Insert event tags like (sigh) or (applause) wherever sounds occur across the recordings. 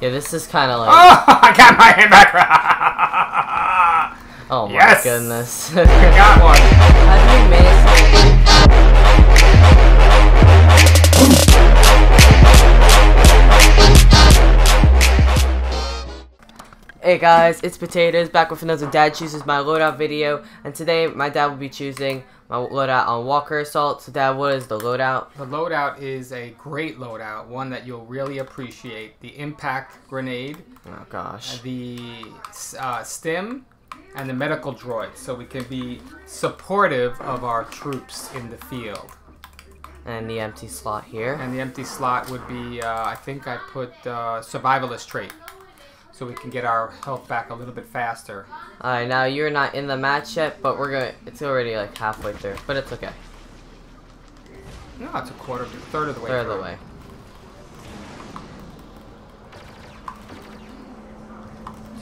Yeah, this is kind of like. Oh, (laughs) I got my hand back. (laughs) Oh my Yes! goodness. (laughs) I got one. Have you made Hey guys, it's Potatoes back with another Dad Chooses My Loadout video, and today my dad will be choosing my loadout on Walker Assault. So dad, what is the loadout? The loadout is a great loadout, one that you'll really appreciate. The impact grenade, Oh gosh. the uh, stim, and the medical droid, so we can be supportive of our troops in the field. And the empty slot here. And the empty slot would be, uh, I think I put uh, survivalist trait, so we can get our health back a little bit faster. Alright, now you're not in the match yet, but we're gonna. It's already like halfway through, but it's okay. No, it's a quarter, third of the way. Third of the way.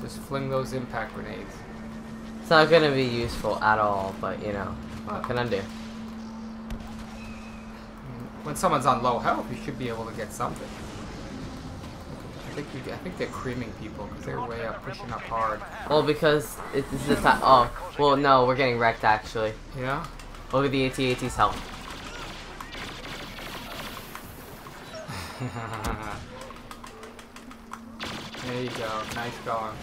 Just fling those impact grenades. It's not gonna be useful at all, but you know, what can I do? When someone's on low health, you should be able to get something. I think you, I think they're creaming people because they're way up, pushing up hard. Well, because it's the time. Oh, well, no, we're getting wrecked actually. Yeah. Look at the AT-AT's health. (laughs) there you go. Nice going.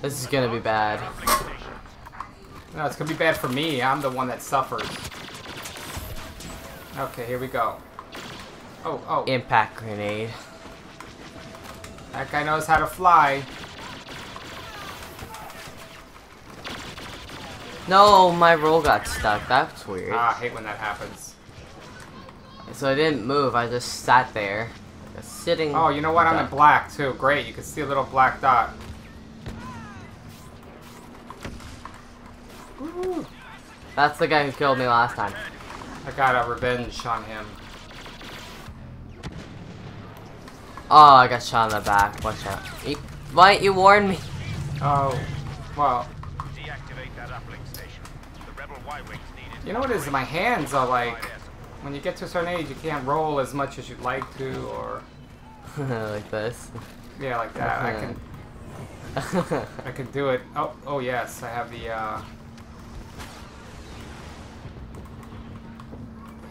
This is gonna be bad. No, it's gonna be bad for me. I'm the one that suffers. Okay, here we go. Oh, oh. Impact grenade. That guy knows how to fly. No, my roll got stuck. That's weird. Ah, I hate when that happens. So I didn't move. I just sat there, just sitting. Oh, you know what? I'm in black too. Great. You can see a little black dot. That's the guy who killed me last time. I got a revenge on him. Oh, I got shot in the back. Watch out. You, why didn't you warn me? Oh, well, Deactivate that uplink station. The rebel Y-wings needed. you know what it is? My hands are like, when you get to a certain age, you can't roll as much as you'd like to, or (laughs) like this. yeah, like that. I can, (laughs) I can do it. Oh, oh yes, I have the. uh...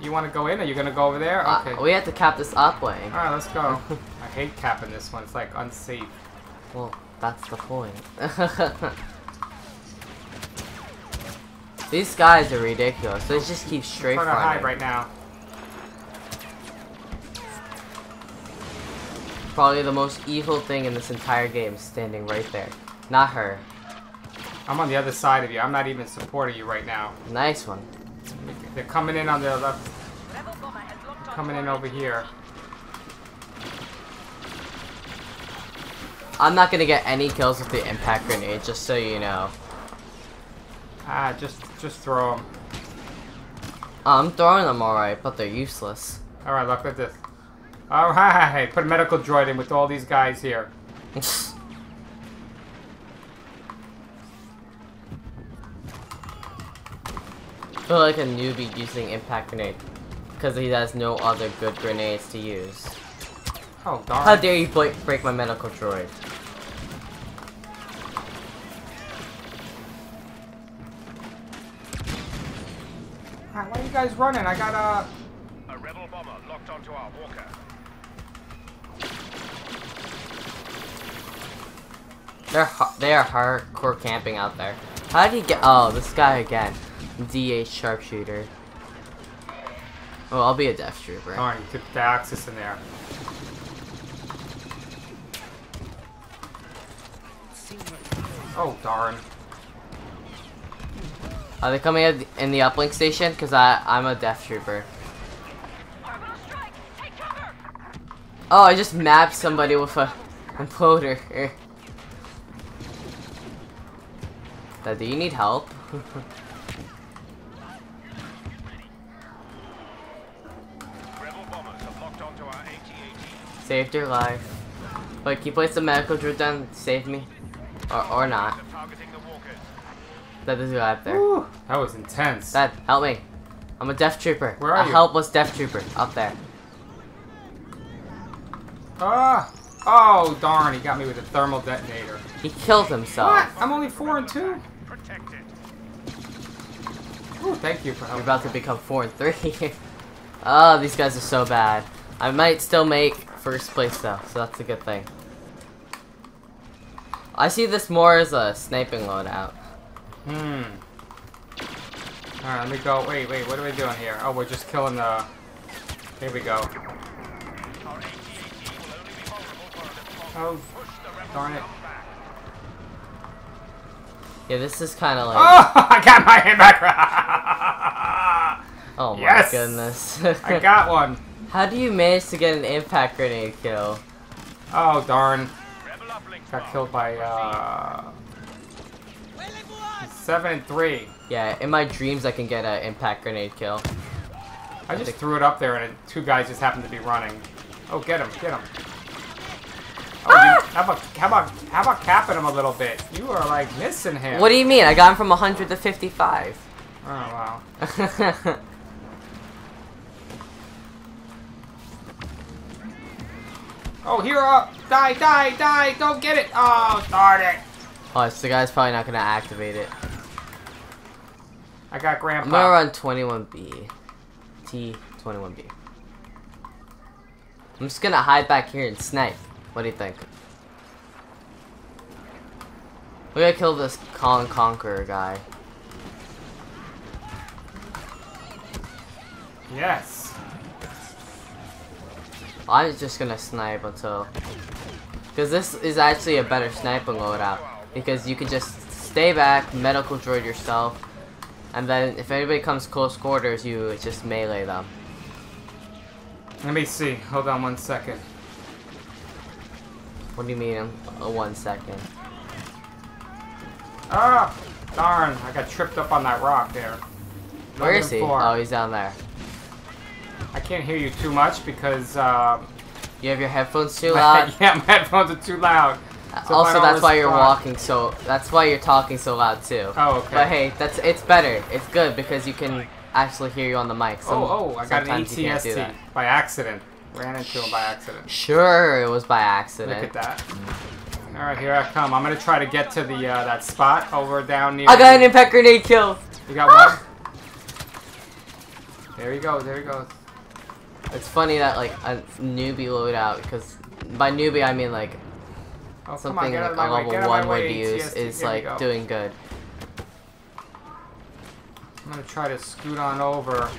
You want to go in? Are you gonna go over there? Uh, Okay. we have to cap this up way. All right, let's go. (laughs) I hate capping this one. It's like unsafe. Well, that's the point. (laughs) These guys are ridiculous. They just keep straight Trying to hide right now. Probably the most evil thing in this entire game, standing right there. Not her. I'm on the other side of you. I'm not even supporting you right now. Nice one. They're coming in on the left. Coming in over here. I'm not gonna get any kills with the impact grenade, just so you know. Ah, just just throw them. I'm throwing them alright, but they're useless. All right, look at this. (laughs) All right, put a medical droid in with all these guys here. (laughs) feel like a newbie using impact grenade. Because he has no other good grenades to use. Oh darn. How dare you break my medical droid? You guys running? I got uh A rebel bomber locked onto our walker. They're hu- they are hardcore camping out there. How did he get? Oh, this guy again. DH sharpshooter. Oh, I'll be a death trooper. darn. You took the axis in there. Oh darn. Are they coming the- in the uplink station? Cause I I'm a death trooper. Oh, I just mapped somebody with a imploder. (laughs) Dad, do you need help? (laughs) Saved your life. But you place the medical drill down save me? Or, or not. They're targeting the walkers. That is a guy up there. Whew, that was intense. Dad, help me. I'm a death trooper. Where are a you? helpless death trooper. Up there. Ah! Oh, darn, he got me with a thermal detonator. He killed himself. What? I'm only 4 and 2? Protected. Ooh, thank you for You're about to become four and three. (laughs) oh, these guys are so bad. I might still make first place though, so that's a good thing. I see this more as a sniping loadout. Hmm. Alright, let me go. Wait, wait, what are we doing here? Oh, we're just killing the... Here we go. Our AT-AT will only be vulnerable for a little longer. Oh, Push the rebel darn it. Yeah, this is kind of like. Oh, (laughs) I got my hand back. Oh my yes! goodness. I got one. How do you manage to get an impact grenade kill? Oh, darn. Got killed by, uh... Seven and three. Yeah, in my dreams I can get an impact grenade kill. I just threw it up there and two guys just happened to be running. Oh, get him, get him. Oh, you, ah! how about how about how about capping him a little bit? You are like missing him. What do you mean? I got him from 100 to 55. Oh wow. (laughs) Oh, here up! Die, die, die! Don't get it! Oh, darn it! Oh, so the guy's probably not gonna activate it. I got I'm gonna run 21B. T21B. I'm just gonna hide back here and snipe. What do you think? We gotta kill this Con Conqueror guy. Yes. I'm just gonna snipe until... Because this is actually a better sniping loadout. Because you can just stay back, medical droid yourself, and then if anybody comes close quarters, you just melee them. Let me see. Hold on one second. What do you mean uh, one second? Ah! Darn! I got tripped up on that rock there. Where is he? Four. Oh, he's down there. I can't hear you too much because um, You have your headphones too (laughs) loud? yeah, my headphones are too loud. So also, that's why you're walking so. That's why you're talking so loud too. Oh, okay. But hey, that's it's better. It's good because you can actually hear you on the mic. Some- oh, oh, I got an sometimes you can't do ATST that. by accident. Ran into him by accident. Sure, it was by accident. Look at that. All right, here I come. I'm gonna try to get to the uh, that spot over down near. I got an impact grenade kill. You got one. There you go. There you go. It's funny that like a newbie loadout, because by newbie I mean like Oh, on, something out like a way. level of one would use is like go. doing good. I'm gonna try to scoot on over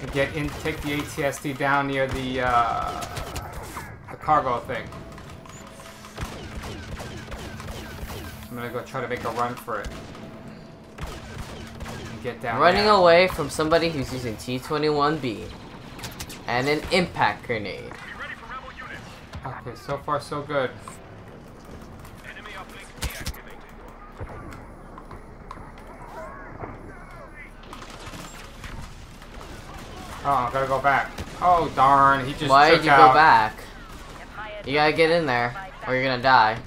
and get in, take the ATST down near the uh, the cargo thing. I'm gonna go try to make a run for it and get down. Running there. away from somebody who's using T21B and an impact grenade. Be ready for rebel units. Okay, so far so good. Oh, I gotta go back. Oh darn, he just Why did you out. go back? You gotta get in there, or you're gonna die.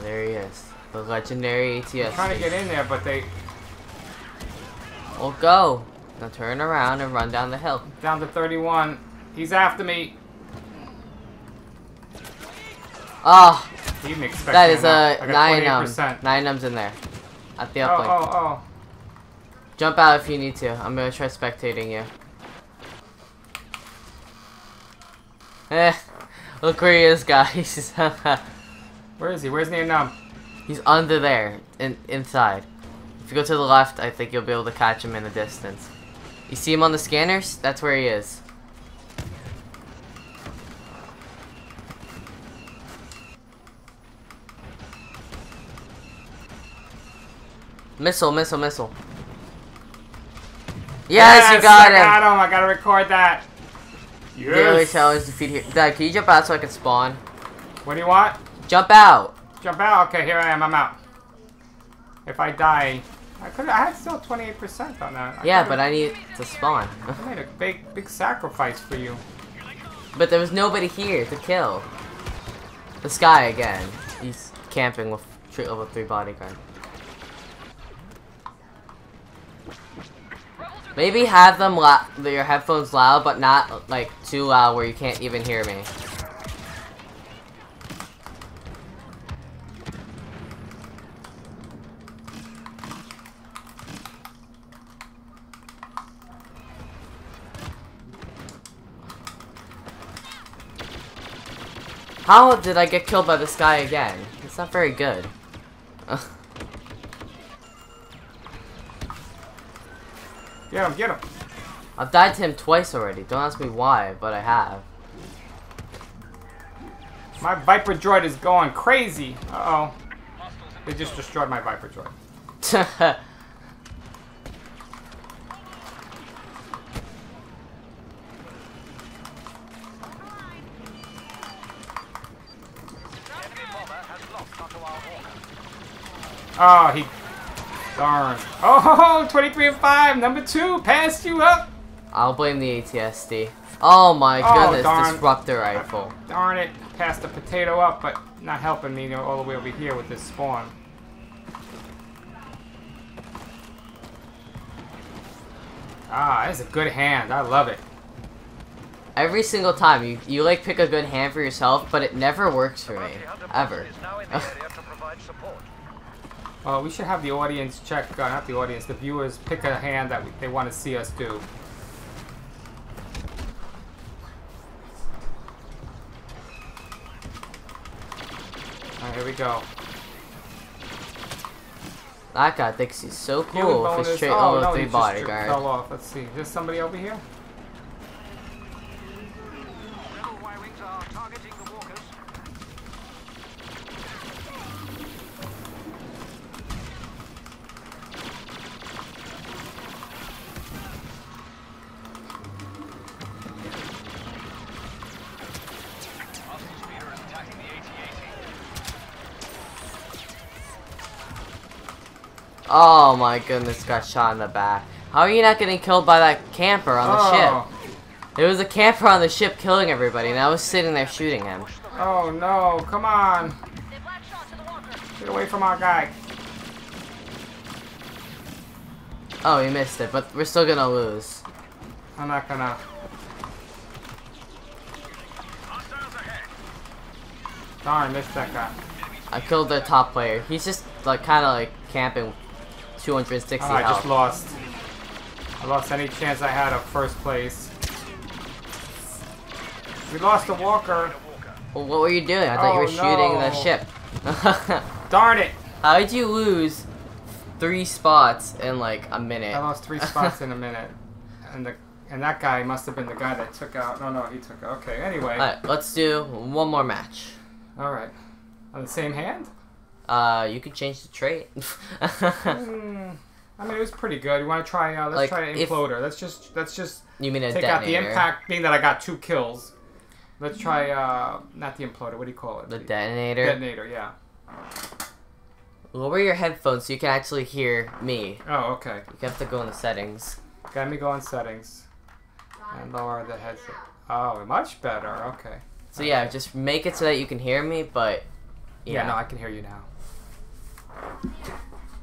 There he is. The legendary ATS. I'm trying to get in there, but they Well, go. Now turn around and run down the hill. down to 31. He's after me. Oh, He didn't expect that is a nine 28%. um nine ums in there. At the uplink. Oh, uplink. oh, oh. Jump out if you need to. I'm gonna try spectating you. Eh, look where he is, (laughs) guys. Where is he? Where's Num? He's under there, in inside. If you go to the left, I think you'll be able to catch him in the distance. You see him on the scanners? That's where he is. Missile, missile, missile. Yes, you got I him. got him. I gotta record that. Daily Yes. challenge defeat here. Dad, can you jump out so I can spawn? What do you want? Jump out. Jump out. Okay, here I am. I'm out. If I die, I could. I had still 28% on that. I Yeah, but I need to spawn. (laughs) I (laughs) made a big, big sacrifice for you. but there was nobody here to kill. This guy again. He's camping with three level three bodyguard. Maybe have them your headphones loud, but not like too loud where you can't even hear me. How did I get killed by this guy again? It's not very good. (laughs) Get him, get him. I've died to him twice already. Don't ask me why, but I have. My Viper droid is going crazy. Uh-oh. They just destroyed my Viper droid. Enemy bomber has (laughs) locked onto our walker. Oh, he... Darn. Oh, 23 and 5. Number 2 passed you up. I'll blame the ATST. Oh my Oh, goodness, darn. disruptor rifle. Darn it. Passed the potato up, but not helping me all the way over here with this spawn. Ah, that's a good hand. I love it. Every single time you you like pick a good hand for yourself, but it never works for me ever. (laughs) is now in the area to provide support. Well, we should have the audience check, uh, not the audience, the viewers pick a hand that we, they want to see us do. Alright, here we go. That guy thinks he's so cool with his straight oh, level no, three he bodyguard. fell off. Let's see. Is there somebody over here? Oh my goodness, got shot in the back. How are you not getting killed by that camper on the oh. ship? There was a camper on the ship killing everybody, and I was sitting there shooting him. Oh no, come on. Get away from our guy. Oh, he missed it, but we're still gonna lose. I'm not gonna. Darn, missed that guy. I killed the top player. He's just like kind of like camping 260 Oh, I just lost. I lost any chance I had of first place. We lost a walker. Well, what were you doing? I thought you Oh, were shooting the ship. (laughs) Darn it! How did you lose three spots in like a minute? I lost three spots (laughs) in a minute, and the and that guy must have been the guy that took out. No, no, he took. Okay, anyway. Alright, let's do one more match. All right. On the same hand. Uh, you can change the trait. (laughs) Hmm. I mean, it was pretty good. You want to try? Uh, let's Like, try an if- imploder. Let's just let's just you mean a take out the impact. Being that I got two kills, let's try uh not the imploder. What do you call it? The detonator. detonator. Yeah. Lower your headphones so you can actually hear me. Oh, okay. You have to go in the settings. Let me go on settings and lower the headset. Oh, much better. Okay. So yeah, just make it so that you can hear me, but Yeah. yeah. no, I can hear you now.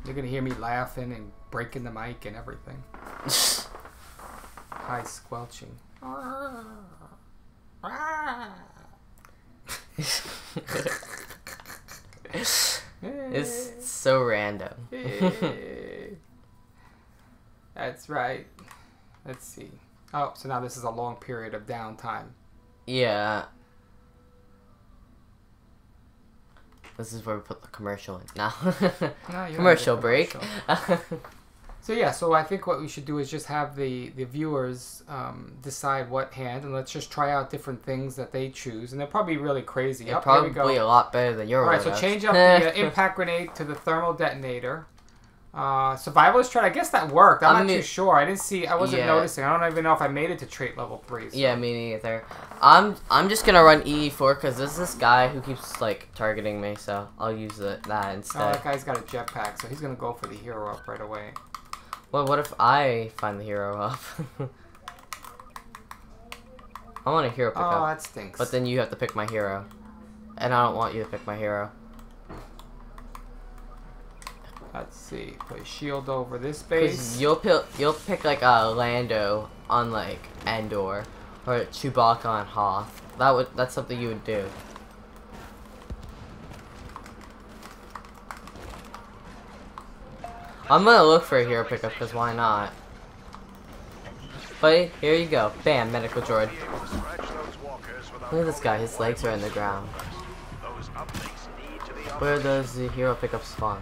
You're gonna hear me laughing and breaking the mic and everything. (laughs) High squelching. (laughs) it's (laughs) so random. That's right. Let's see. Oh, so now this is a long period of downtime. yeah. This is where we put the commercial in. Now. No, (laughs) commercial break. commercial. So yeah, so I think what we should do is just have the the viewers um, decide what hand, and let's just try out different things that they choose, and they're probably really crazy. Yep, probably a lot better than your All right, so change up (laughs) the uh, impact grenade to the thermal detonator. Uh, survivalist trait. I guess that worked. I'm, I'm not too sure. I didn't see. I wasn't Yeah. noticing. I don't even know if I made it to trait level three. so- Yeah, me neither. I'm I'm just gonna run EE4 because there's this guy who keeps like targeting me, so I'll use the, that Oh, instead. that guy's got a jetpack, so he's gonna go for the hero up right away. Well, what if I find the hero up? (laughs) I want a hero Oh, that stinks. but then you have to pick my hero, and I don't want you to pick my hero. Let's see. Put shield over this base. you'll pick you'll pick like a Lando on like Endor, or Chewbacca on Hoth. That would that's something you would do. I'm gonna look for a hero pickup because why not? But here you go, bam, medical droid. Be able to scratch those walkers. workers with our Look at this guy, his legs are in the ground. Those uplinks need to be Where does the hero pickup spawn?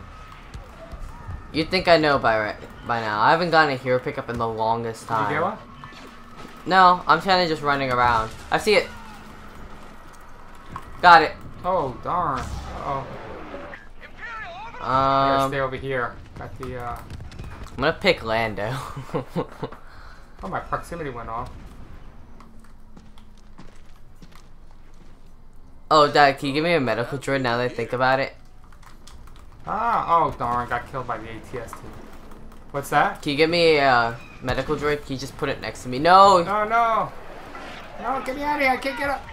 You'd think I know by right by now. I haven't gotten a hero pickup in the longest Did time. you get one? No, I'm kind of just running around. I see it. Got it. Oh, darn. I gotta Um, stay over here. Got the, uh... I'm gonna pick Lando. (laughs) Oh, my proximity went off. oh, Dad, can you give me a medical droid now that I think about it? Ah, oh, darn. Got killed by the ATST. What's that? Can you give me a uh, medical droid? Can you just put it next to me? No! No, no. No, get me out of here. I can't get up.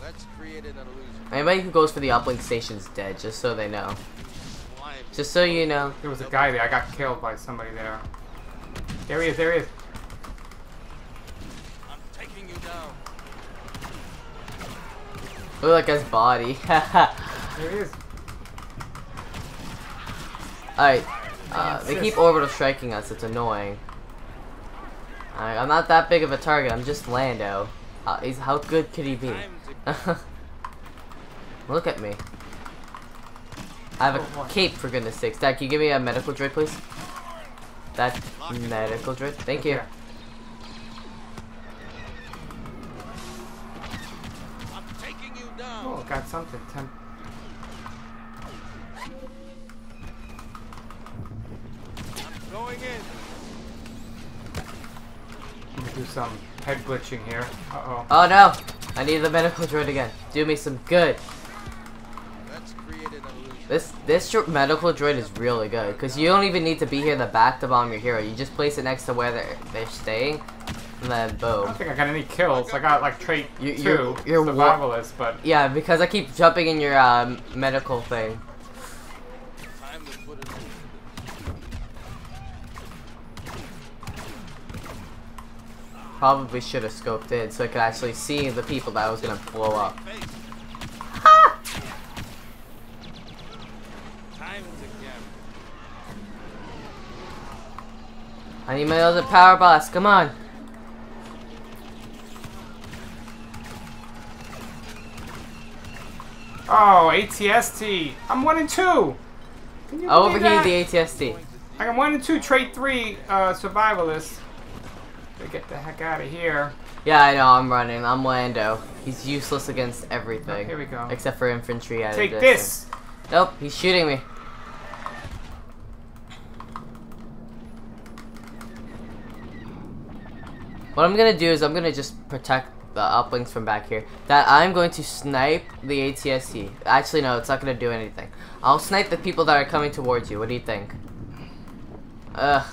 Let's create an illusion. Anybody who goes for the uplink station's dead, just so they know. Just so you know. There was a guy there. I got killed by somebody there. There he is. There he is. I'm taking you down. Look like his body. (laughs) There he is. Alright. Uh, they keep orbital striking us. It's annoying. Alright, I'm not that big of a target. I'm just Lando. Uh, he's, how good could he be? (laughs) Look at me. I have Oh, a cape for goodness sakes. Dad, can you give me a medical droid, please? That medical droid? Thank you. Yeah. I'm taking you down. Oh, got something. Ten. Going in. Let me do some head glitching here. Uh-oh. Oh no! I need the medical droid again. Do me some good. Let's create an illusion. This this medical droid is really good because you don't even need to be here in the back to bomb your hero. You just place it next to where they're they're staying, and then boom. I don't think I got any kills. I got like trait You- two, you're- you're wa- survivalist, but Yeah, because I keep jumping in your um, medical thing. Probably should have scoped in so I could actually see the people that I was gonna blow up. I need my other power blast. Come on. oh, ATST. I'm one and two. Can you I'll believe overheat that? the ATST. I got one and two, trait three, uh, survivalist. Gotta get the heck out of here. Yeah, I know. I'm running. I'm Lando. He's useless against everything. Oh, here we go. Except for infantry at Take this. Nope, he's shooting me. What I'm gonna do is I'm gonna just protect the uplinks from back here. That I'm going to snipe the ATST. Actually, no, it's not gonna do anything. I'll snipe the people that are coming towards you. What do you think? Ugh.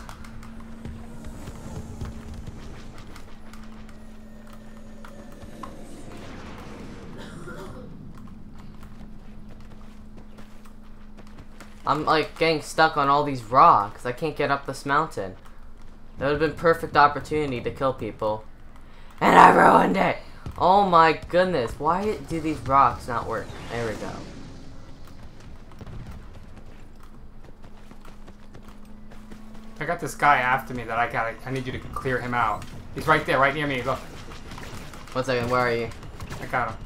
I'm like getting stuck on all these rocks. I can't get up this mountain. That would have been perfect opportunity to kill people. And I ruined it! Oh my goodness, why do these rocks not work? There we go. I got this guy after me that I gotta. I need you to clear him out. He's right there, right near me. Look, One second, where are you? I got him.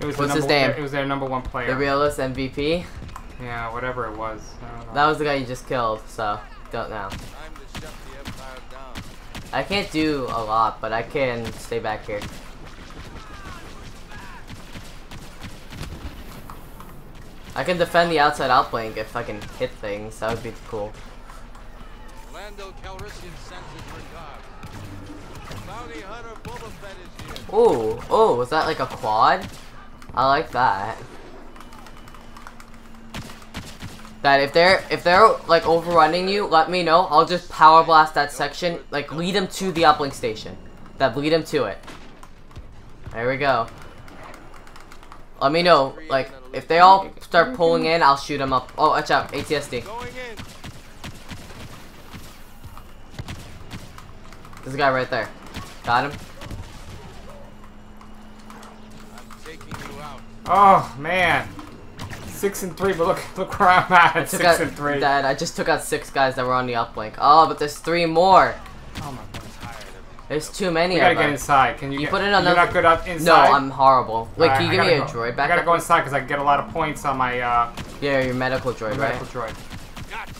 It was What's his name? It was their number one player. The realist MVP? Yeah, whatever it was. I don't know. That was the guy you just killed, so don't know. Time to shut the empire down. I can't do a lot, but I can stay back here. I can defend the outside outflank if I can hit things. That would be cool. Lando Calrissian sends his regards. Bounty hunter Boba Fett is here. Ooh, oh, was that like a quad? I like that. That if they're if they're like overrunning you, let me know. I'll just power blast that section. Like lead them to the uplink station. That lead them to it. There we go. Let me know. Like if they all start pulling in, I'll shoot them up. Oh, watch out, ATST. This guy right there. Got him. Oh man, six and three. But look, look where I'm at. Took Six out, and three. Dad, I just took out six guys that were on the uplink. Oh, but there's three more. Oh my god. I'm tired of There's too many You gotta of get them. inside. Can you, You get, put it You're not good up inside. No. I'm horrible. Wait, Alright, can you I give me a gotta go- droid I gotta up? go inside because I can get a lot of points on my uh, Yeah, your medical droid, right? medical droid. Gotcha.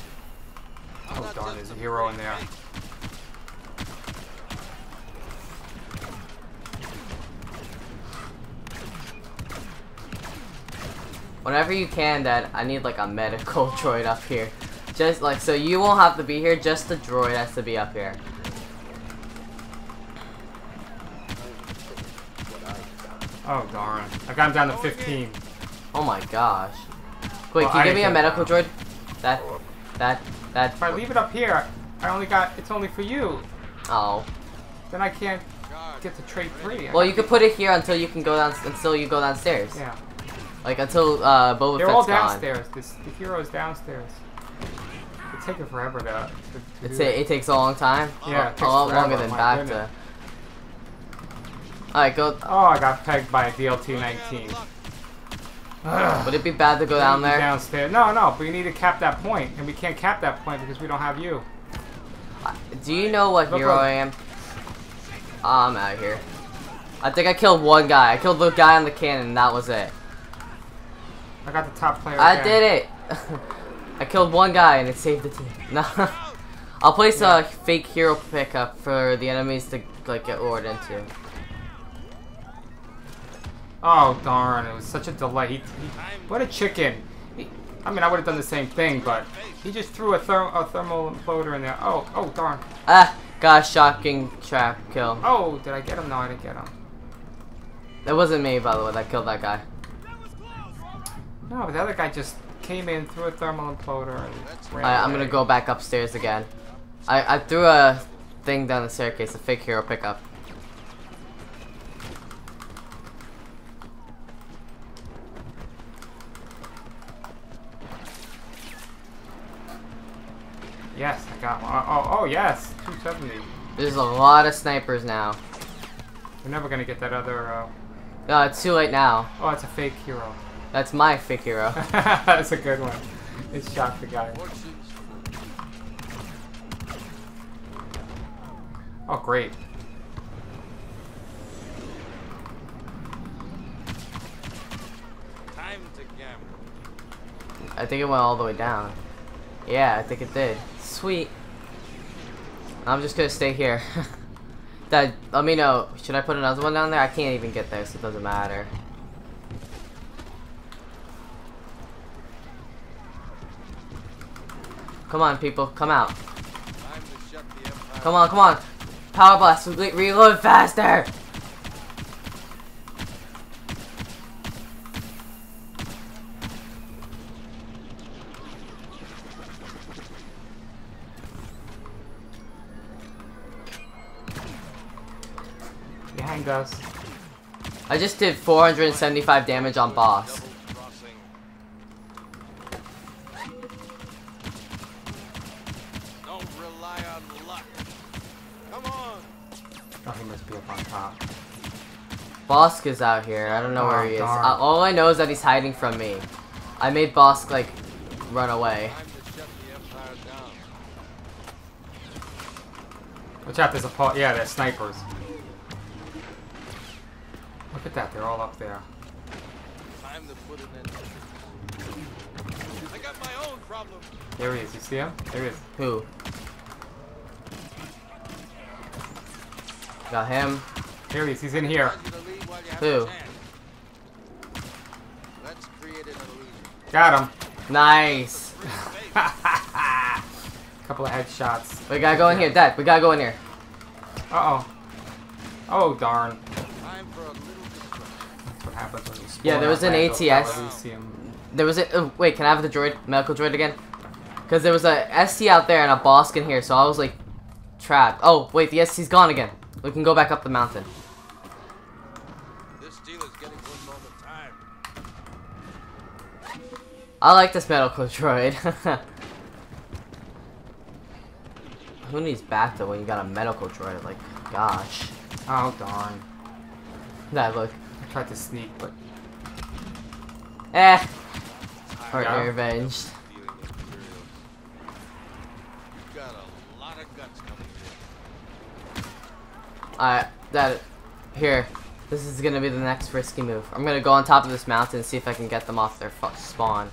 I'm Oh not darn, there's a a hero in there. Whenever you can, Dad, I need like a medical (laughs) droid up here. Just like, so you won't have to be here, just the droid has to be up here. Oh darn. I got him down to 15. Oh my gosh. Wait, Well, can you I give me a medical that. droid? That, that, that, If I leave it up here, I only got, it's only for you. oh. Then I can't get to trade three. I Well, you could put it here until you can go down, until you go downstairs. Yeah. Like, until, uh, Boba They're Fett's all downstairs. This, the hero's downstairs. It's taking forever to, to, to a, it takes a long time? Yeah, A- a lot forever, longer than my back goodness. to... Alright, go, Oh, I got pegged by a DLT-19. would it be bad to go down there? Downstairs. No, no, but we need to cap that point, and we can't cap that point because we don't have you. Do you know what Look, hero. I am? Oh, I'm out of here. I think I killed one guy. I killed the guy on the cannon, and that was it. I got the top player. I again. did it! (laughs) I killed one guy, and it saved the team. (laughs) No. I'll place a fake hero pickup for the enemies to like get lured into. Oh darn! It was such a delay. He, he, what a chicken! He, I mean, I would have done the same thing, but he just threw a, therm, a thermal imploder in there. Oh, oh darn! Ah, got a shocking trap kill. Oh, did I get him? No, I didn't get him. That wasn't me, by the way, that killed that guy. No, but the other guy just came in, threw a thermal imploder, and ran Alright, I'm gonna go back upstairs again. I, I threw a thing down the staircase, a fake hero pickup. Yes, I got one. Oh, oh, oh, yes, 270. There's a lot of snipers now. We're never gonna get that other. Uh... No, it's too late now. Oh, it's a fake hero. That's my fake hero. (laughs) That's a good one. It shot the guy. Oh, great. Time to gamble. I think it went all the way down. Yeah, I think it did. Sweet. I'm just gonna stay here. (laughs) Dad, let me know. Should I put another one down there? I can't even get there, so it doesn't matter. Come on, people. Come out. Time to shut the empire. Come on, come on. Power blast. Re- reload faster. Behind us. I just did 475 damage on Bossk. Bossk is out here. I don't know where Oh, he is. Uh, all I know is that he's hiding from me. I made Bossk like run away. Time to shut the empire down. Watch out, there's a pot. Yeah, there's snipers. Look at that, they're all up there. Time to put an end. I got my own problem. There he is. You see him? There he is. Who? Got him. Here he is. He's in here. Want you to lead while you have Who? Let's create an illusion. Got him. Nice. Free. (laughs) Couple of headshots. We gotta go in here, Dad. We gotta go in here. Uh oh. Oh darn. Time for a. That's what happens when you spawn Yeah, there was an Lando ATS. There was a. Oh, wait, can I have the droid, medical droid again? Because there was a ST out there and a Bossk in here, so I was like trapped. Oh, wait, the ST's gone again. We can go back up the mountain. I like this medical droid. (laughs) Who needs Bacta when you got a medical droid? Like, gosh. Oh darn. That look. I tried to sneak, but Eh. Partner Yeah. revenged. Dealing with Imperials. You've got a lot of guts coming Alright, that here. This is gonna be the next risky move. I'm gonna go on top of this mountain and see if I can get them off their spawn.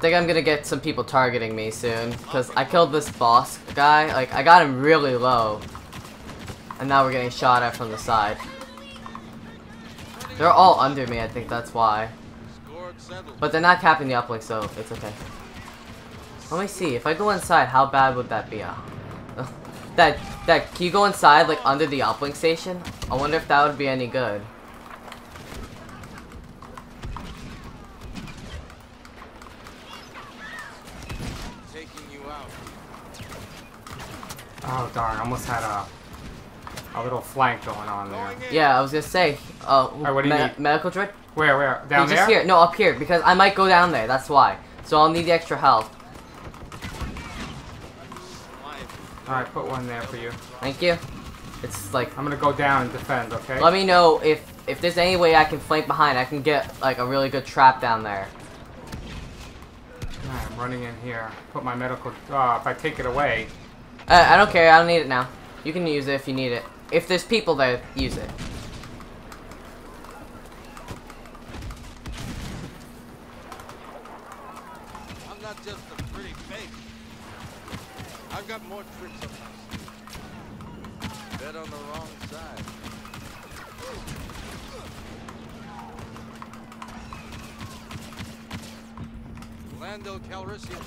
Think I'm gonna get some people targeting me soon because I killed this boss guy. Like I got him really low, and now we're getting shot at from the side. They're all under me. I think that's why. But they're not capping the uplink, so it's okay. Let me see. If I go inside, how bad would that be? Uh, (laughs) that that can you go inside like under the uplink station? I wonder if that would be any good. Taking you out. Oh darn! Almost had a a little flank going on there. Yeah, I was gonna say. Uh, Alright, what do you me- need? medical droid. Where? Where? Down Hey, there? just here. No, up here because I might go down there. That's why. So I'll need the extra health. All right, put one there for you. Thank you. It's like I'm gonna go down and defend. Okay. let me know if if there's any way I can flank behind. I can get like a really good trap down there. Right, I'm running in here. Put my medical. Uh, if I take it away, Uh, I don't care. I don't need it now. You can use it if you need it. If there's people there, use it. I'm not just a pretty face. I've got more tricks up my sleeve. Bet on the wrong side. Lando Calrissian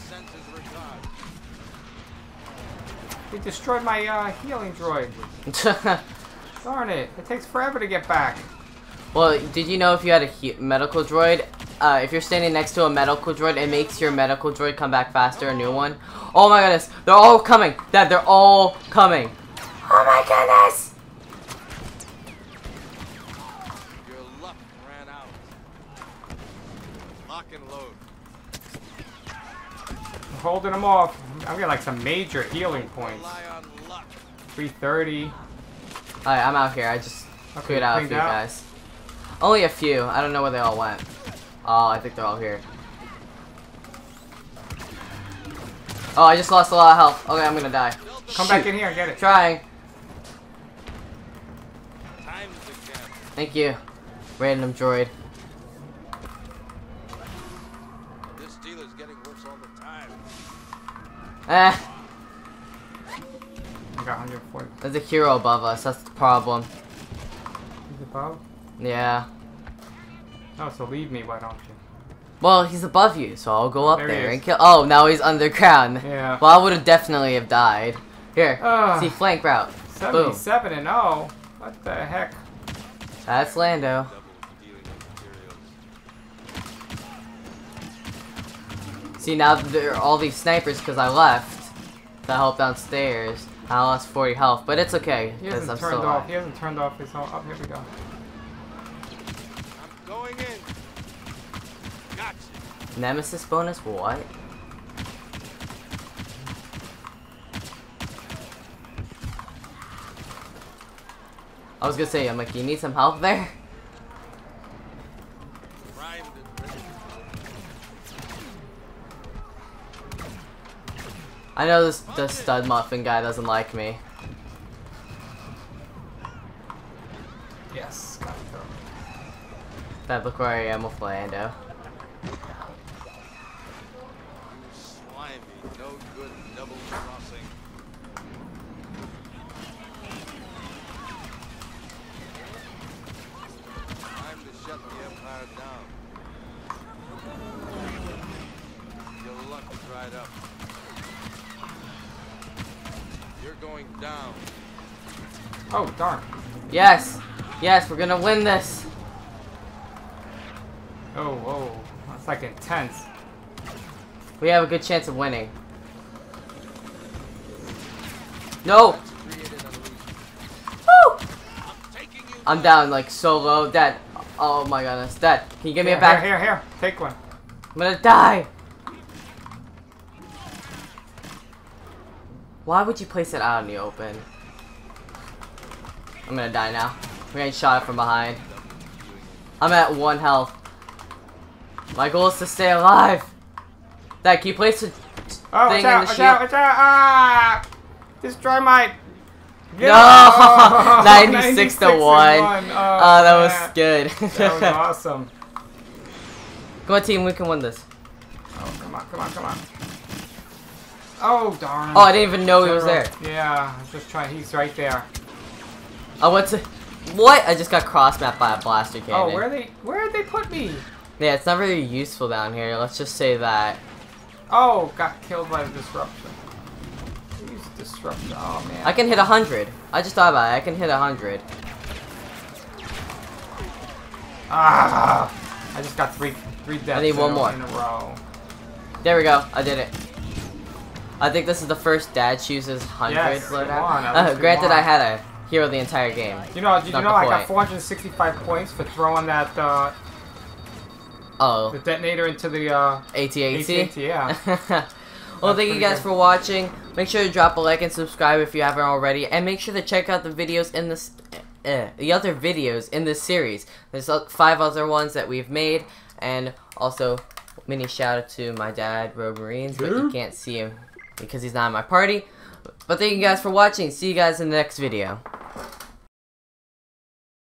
regards. He destroyed my uh, healing droid. (laughs) Darn it! It takes forever to get back. well, did you know if you had a he medical droid, uh, if you're standing next to a medical droid, it makes your medical droid come back faster, a new one? Oh my goodness, they're all coming! Dad, they're all coming! Oh my goodness! Your luck ran out. Lock and load. I'm holding them off. I'm getting like some major healing points. Rely on luck. 330. Alright, I'm out here. I just Okay, cleared out a cleaned few out? guys. Only a few. I don't know where they all went. Oh, I think they're all here. Oh, I just lost a lot of health. Okay, I'm gonna die. Come Shoot. back in here and get it. Trying. Time's the gap. Thank you. Random droid. Eh, I got 140. there's a hero above us. That's the problem. Is it above? Yeah. Oh, so leave me, why don't you? Well, he's above you, so I'll go up There he and kill. Oh, now he's underground. Yeah. Well, I would have definitely have died. Here, Ah. see flank route. 77 and 0. What the heck? That's Lando. See, now there are all these snipers because I left to help downstairs. I lost 40 health, but it's okay He because hasn't I'm turned still off. alive. He hasn't turned off his own. Oh, Up here we go. I'm going in. Gotcha. Nemesis bonus? What? I was gonna say, I'm like, you need some help there? (laughs) I know this the stud muffin guy doesn't like me. Yes. That look where I am with Lando. You slimy, no good double crossing. Time to shut the Empire down. Your luck dried up. You're going down. Oh, darn. Yes! Yes, we're gonna win this! Oh, whoa. That's like intense. We have a good chance of winning. No! Created an illusion. Woo! I'm taking you I'm down like so low. Dead. Oh my goodness. Dead. can you give me a back? Here, here, here. Take one. I'm gonna die! Why would you place it out in the open? I'm gonna die now. I'm getting shot from behind. I'm at one health. My goal is to stay alive. Dad, can you place a Oh, thing watch in the shield? out, out! Ah! Destroy my... Get No! out. (laughs) 96 to 1. Oh, Oh, that was good. That was (laughs) awesome. Come on, team, we can win this. Oh, come on, come on, come on. Oh, darn. Oh, I didn't even know he was there. Yeah, just trying. He's right there. I went to. What? I just got cross mapped by a blaster cannon. Oh, where they? Where did they put me? Yeah, it's not very useful down here. Let's just say that. Oh, got killed by the disruption. Use disruption. Oh man. I can hit 100. I just thought about it. I can hit 100. Ah! I just got three, three deaths. need one in a- more. in a row. There we go. I did it. I think this is the first Dad chooses 100 Yes, loadout. Uh, granted, I had a hero the entire game. You know, did you know I got 465 points for throwing that uh, Oh, the detonator into the uh, AT-AT? AT-AT, yeah. (laughs) well, That's thank you guys good. for watching. Make sure to drop a like and subscribe if you haven't already, and make sure to check out the videos in this, uh, the other videos in this series. There's uh, five other ones that we've made, and also mini shout out to my dad, Rogue Marines, but you can't see him because he's not in my party. But thank you guys for watching. See you guys in the next video.